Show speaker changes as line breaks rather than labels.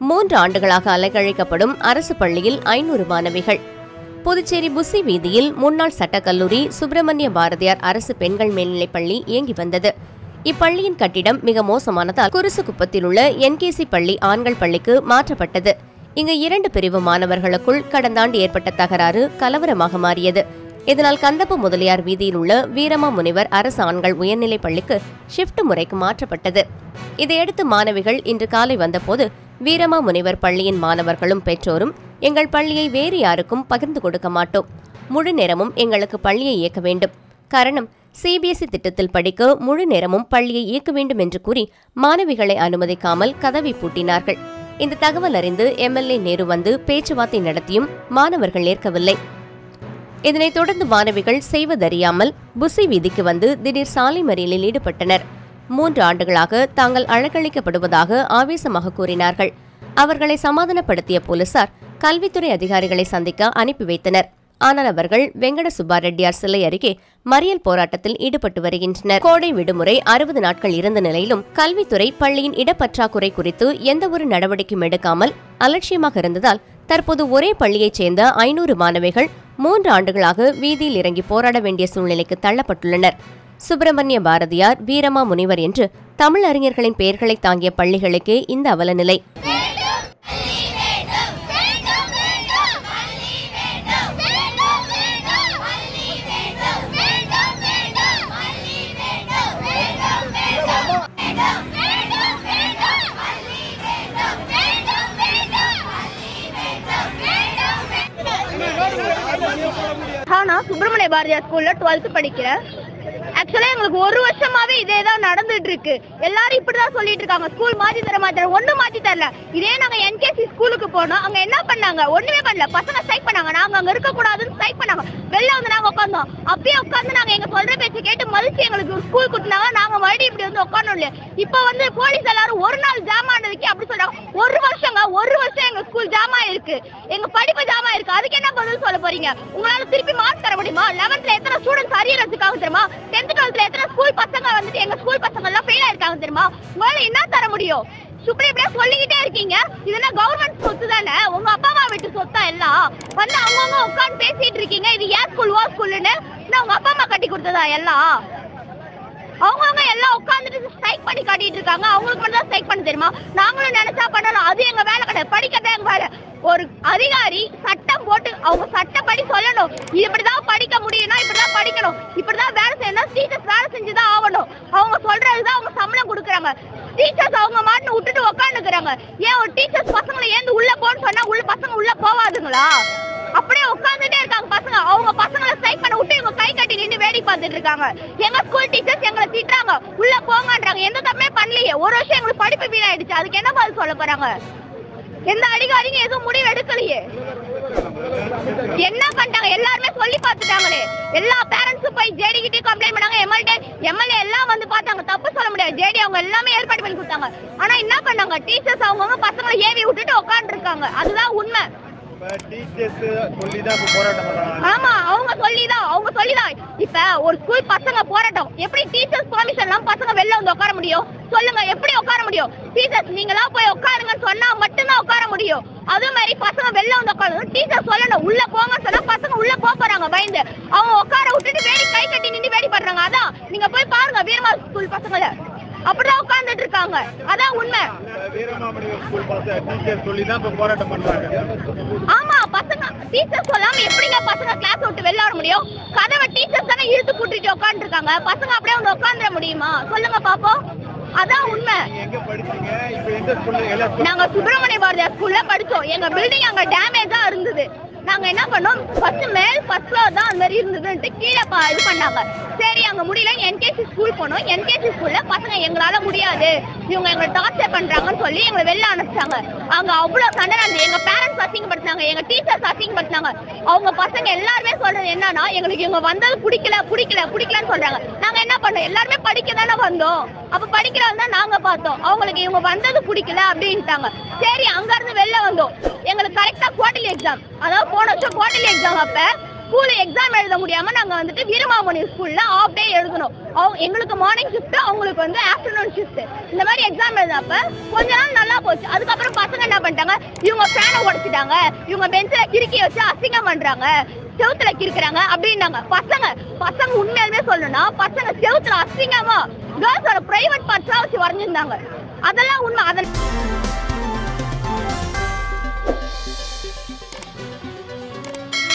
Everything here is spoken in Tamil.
மூன்று ஆண்டுகளாக அலைக்கழிக்கப்படும் அரசு பள்ளியில் ஐநூறு மாணவிகள். புதுச்சேரி புசி வீதியில் முன்னாள் சட்டக்கல்லூரி சுப்பிரமணிய பாரதியார் அரசு பெண்கள் மேல்நிலைப் பள்ளி இயங்கி வந்தது. இப்பள்ளியின் கட்டிடம் மிக மோசமானதால் குருசுகுப்பத்தில் உள்ள என்கேசி பள்ளி ஆண்கள் பள்ளிக்கு மாற்றப்பட்டது. இங்கு இரண்டு பிரிவு மாணவர்களுக்குள் கடந்த ஆண்டு ஏற்பட்ட தகராறு கலவரமாக மாறியது. இதனால் கந்தப்ப முதலியார் வீதியில் உள்ள வீரமா முனிவர் அரசு ஆண்கள் உயர்நிலைப் பள்ளிக்கு ஷிப்ட் முறைக்கு மாற்றப்பட்டது. இதையடுத்து மாணவிகள் இன்று காலை வந்தபோது வீரமா முனைவர் பள்ளியின் மாணவர்களும் பெற்றோரும் எங்கள் பள்ளியை வேறு யாருக்கும் பகிர்ந்து கொடுக்க மாட்டோம். முழு நேரமும் எங்களுக்கு பள்ளியை இயக்க வேண்டும். காரணம் சிபிஎஸ்இ திட்டத்தில் படிக்க முழு நேரமும் பள்ளியை இயக்க வேண்டும் என்று கூறி மாணவிகளை அனுமதிக்காமல் கதவை பூட்டினார்கள். இந்த தகவல் அறிந்து எம்எல்ஏ நேரு வந்து பேச்சுவார்த்தை நடத்தியும் மாணவர்கள் ஏற்கவில்லை. இதனைத் தொடர்ந்து மாணவிகள் செய்வதறியாமல் புசி வீதிக்கு வந்து திடீர் சாலை மறியலில் ஈடுபட்டனர். மூன்று ஆண்டுகளாக தாங்கள் அழகழிக்கப்படுவதாக ஆவேசமாக கூறினார்கள். அவர்களை சமாதானப்படுத்திய போலீசார் கல்வித்துறை அதிகாரிகளை சந்திக்க அனுப்பி வைத்தனர். ஆனால் அவர்கள் வெங்கட சுப்பாரெட்டியார் சிலை அருகே மறியல் போராட்டத்தில் ஈடுபட்டு வருகின்றனர். கோடை விடுமுறை அறுபது நாட்கள் இருந்த நிலையிலும் கல்வித்துறை பள்ளியின் இடப்பற்றாக்குறை குறித்து எந்தவொரு நடவடிக்கையும் எடுக்காமல் அலட்சியமாக இருந்ததால் தற்போது ஒரே பள்ளியைச் சேர்ந்த ஐநூறு மாணவிகள் மூன்று ஆண்டுகளாக வீதியில் இறங்கி போராட வேண்டிய சூழ்நிலைக்கு தள்ளப்பட்டுள்ளனர். சுப்பிரமணிய பாரதியார் வீரமா முனிவர் என்று தமிழ் அறிஞர்களின் பெயர்களை தாங்கிய பள்ளிகளுக்கே இந்த அவலநிலை.
ஆனா சுப்பிரமணிய பாரதியார் ஸ்கூல்ல டுவெல்த் படிக்கிறேன் ஆக்சுவலா எங்களுக்கு ஒரு வருஷமாவே இதே தான் நடந்துட்டு இருக்கு எல்லாரும் இப்படிதான் சொல்லிட்டு இருக்காங்க ஸ்கூல் மாத்தி தர. மாத்திர ஒண்ணு மாத்தி தரல. இதே நாங்க என்கேசி ஸ்கூலுக்கு போனோம். அங்க என்ன பண்ணாங்க? ஒண்ணுமே பண்ணல. பசங்க ஸ்ட்ரைக் பண்ணாங்க. நாங்க அங்க இருக்க கூடாதுன்னு ஸ்ட்ரைக் பண்ணாங்க. வெளில வந்து நாங்க உட்காந்தோம் அப்பயே உட்காந்து நாங்க எங்க சொல்ற பேச்சை கேட்டு மதிச்சு எங்களுக்கு ஸ்கூல் கூட்டினாங்க மறுபடியும் இப்படி வந்து உட்காரணும் இல்லையா? இப்ப வந்து போலீஸ் எல்லாரும் ஒரு நாள் ஜாம் அப்படி சொல்றாங்க. ஒரு வருஷங்க ஒரு வருஷம் எங்க ஸ்கூல் ஜாம் இருக்கு எங்க படிப்பு ஜாமா இருக்கு அதுக்கு என்ன பதில் சொல்ல போறீங்க? உங்களால திருப்பி மார்க் தர முடியுமா? லெவன்த்ல எத்தனை ஸ்டூடெண்ட்ஸ் அரியறதுக்காக தெரியுமா? டென்த் டுவெல்த்ல எத்தனை ஸ்கூல் பசங்க வந்துட்டு எங்க ஸ்கூல் பசங்க எல்லாம் ஃபெயில் ஆயிருக்காங்க தெரியுமா? உங்களால என்ன தர முடியும்? சுப்ரீம் இப்படியே சொல்லிக்கிட்டே இருக்கீங்க. இதெல்லாம் கவர்மெண்ட் சொத்து தானே? உங்க அப்பா அம்மா வீட்டு சொத்தா எல்லாம்? வந்து அவங்கவுங்க உட்காந்து பேசிட்டு இருக்கீங்க. இது ஏன் ஸ்கூல் ஓ ஸ்கூல்னு நான் உங்க அப்பா அம்மா கட்டி கொடுத்ததா எல்லாம் அவங்கவுங்க எல்லாம் உட்கார்ந்துட்டு ஸ்ட்ரைக் பண்ணி காட்டிட்டு இருக்காங்க. அவங்களுக்கு மட்டும் தான் ஸ்ட்ரைக் பண்ண தெரியுமா? நாங்களும் நினைச்சா பண்ணலாம் அது எங்க வேலை கிடையாது. படிக்கிறதே எங்க வேலை. ஒரு அதிகாரி சட்டம் போட்டு அவங்க சட்டப்படி சொல்லணும். இப்படிதான் படிக்க முடியும்னா இப்படிதான் படிக்கணும். இப்படிதான் வேலை செய்யணும் டீச்சர்ஸ் வேலை செஞ்சுதான் ஆகணும். அவங்க சொல்றதுதான் அவங்க சம்பளம் கொடுக்குறாங்க. டீச்சர்ஸ் அவங்க மாட்டு விட்டுட்டு உட்காந்துக்கிறாங்க ஏன் ஒரு டீச்சர்ஸ் பசங்களை ஏந்து உள்ள போன்னு சொன்னா உள்ள பசங்க உள்ள போவாதுங்களா? அப்படியே உட்கார்ந்துட்டே இருக்காங்க பசங்க. அவங்க பசங்க ஸ்ட்ரைக் விட்டு எங்க கை கட்டி நின்று வேடிக்கை பார்த்துட்டு இருக்காங்க. எங்க ஸ்கூல் டீச்சர்ஸ் எங்களை திட்டுறாங்க. உள்ள போங்கன்றாங்க. எந்த தப்பே பண்ணலையே. ஒரு வருஷம் எங்களுக்கு படிப்பு வீணாயிடுச்சு. அதுக்கு என்ன பதில் சொல்ல போறாங்க? எந்த அதிகாரியும் எதுவும் முடிவு எடுக்கலையே. என்ன பண்ணிட்டாங்க? எல்லாருமே சொல்லி பார்த்துட்டாங்களே. எல்லா பேரண்ட்ஸும் போய் ஜேடி கிட்டே கம்ப்ளைண்ட் பண்ணாங்க. எம்எல்ஏ எம்எல்ஏ எல்லாம் வந்து பார்த்தாங்க. தப்பு சொல்ல முடியாது. ஜேடி அவங்க எல்லாமே ஏற்பாடு பண்ணி கொடுத்தாங்க. ஆனா என்ன பண்ணாங்க? டீச்சர்ஸ் அவங்கவுங்க பசங்களை ஏவி விட்டுட்டு உட்காந்துருக்காங்க அதுதான் உண்மை.
ஆமா அவங்க சொல்லி தான்
அவங்க சொல்லிதான் அவங்க இப்ப ஒரு ஸ்கூல் பசங்க போராட்டம் எப்படி டீச்சர்ஸ் பெர்மிஷன் எல்லாம் பசங்க வெளில வந்து உட்கார முடியும்? சொல்லுங்க எப்படி உட்கார முடியும்? டீச்சர்ஸ் நீங்களா போய் உட்காருங்கன்னு சொன்னா மட்டும்தான் உட்கார முடியும். அதே மாதிரி பசங்க வெளில வந்து உட்காரணும் டீச்சர் சொல்லணும் உள்ள போங்கன்னு சொன்னா பசங்க உள்ள போக போறாங்க பயந்து. அவங்க உட்கார விட்டுட்டு வேடி கை கட்டி நின்று வேடி பண்றாங்க அதான் நீங்க போய் பாருங்க வீரமா ஸ்கூல் பசங்களை. அப்படிதான் உட்கார்ந்துட்டு இருக்காங்க அதான் உண்மை. ஆமா பசங்க டீச்சர் சொல்லாம எப்படிங்க பசங்க கிளாஸ் விட்டு வெளில வர முடியும்? கதவை டீச்சர்ஸ் தானே இழுத்து கூட்டிட்டு உட்கார்ந்து இருக்காங்க பசங்க அப்படியே வந்து உட்காந்துட முடியுமா? சொல்லுங்க பாப்போம். அதான் உண்மை.
நாங்க
சுப்பிரமணிய பாரதியார் ஸ்கூல்ல படிச்சோம். எங்க பில்டிங் அங்க டேமேஜா இருந்தது. நாங்க என்ன பண்ணோம்? ஃபர்ஸ்ட் மேல் ஃபர்ஸ்ட் ஃப்ளோர் தான் அந்த மாதிரி இருந்ததுன்ட்டு கீழே பா- இது பண்ணாங்க. சரி அங்க முடியல என்கேசி ஸ்கூல் போனோம். என்கேசி ஸ்கூல்ல பசங்க எங்களால முடியாது. இவங்க எங்களை டார்ச்சர் பண்றாங்கன்னு சொல்லி எங்களை வெளில அனுப்பிச்சாங்க. அங்க அவ்வளவு சண்டை நடந்து எங்க பேரண்ட்ஸ் அசிங்கப்படுத்தினாங்க எங்க டீச்சர்ஸ் அசிங்கப்படுத்தினாங்க. அவங்க பசங்க எல்லாருமே சொல்றது என்னன்னா எங்களுக்கு இவங்க வந்தது பிடிக்கல பிடிக்கல பிடிக்கலன்னு சொல்றாங்க. நாங்க என்ன பண்ணோம்? எல்லாருமே படிக்க தானே வந்தோம். அப்ப படிக்கிறவங்க தான் நாங்க பார்த்தோம். அவங்களுக்கு இவங்க வந்தது பிடிக்கல அப்படின்ட்டாங்க. சரி அங்க இருந்து வெளில வந்தோம். எங்களுக்கு கரெக்டா குவார்டர்லி எக்ஸாம் அதாவது போன வருஷம் குவார்டர்லி எக்ஸாம் அப்ப ஸ்கூல்ல எக்ஸாம் எழுத முடியாம நாங்க வந்துட்டு வீரமாமணி ஸ்கூல்ல ஆஃப் டே எழுதணும். அவங்க எங்களுக்கு மார்னிங் ஷிஃப்ட் அவங்களுக்கு வந்து ஆஃப்டர்நூன் ஷிஃப்ட் இந்த மாதிரி எக்ஸாம் எழுதப்ப கொஞ்ச நாள் நல்லா போச்சு. அதுக்கப்புறம் பசங்க என்ன பண்ணிட்டாங்க? இவங்க ஃபேனை உடைச்சிட்டாங்க. இவங்க பெஞ்சில் கிறுக்கி வச்சு அசிங்கம் பண்றாங்க. செவுத்துல கிறுக்குறாங்க அப்படின்னாங்க. பசங்க பசங்க உண்மையாலுமே சொல்லணும்னா பசங்க செவுத்துல அசிங்கமா கேர்ள்ஸோட பிரைவேட் பார்ட்ஸ்லாம் வச்சு வரைஞ்சிருந்தாங்க. அதெல்லாம் உண்மை. அதெல்லாம்